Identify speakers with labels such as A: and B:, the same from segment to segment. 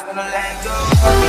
A: just wanna let go.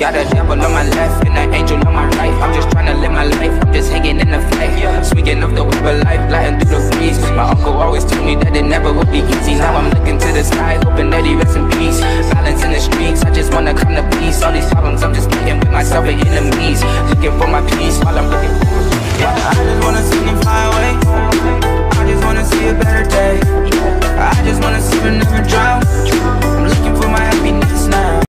A: Got a devil on my left and an angel on my right. I'm just trying to live my life. I'm just hanging in the flight. Yeah. Swinging off the web of life, lighting through the breeze. My uncle always told me that it never would be easy. Now I'm looking to the sky, hoping that he rests in peace. Violence in the streets, I just wanna come to peace. All these problems, I'm just getting with myself and enemies. Looking for my peace while I'm.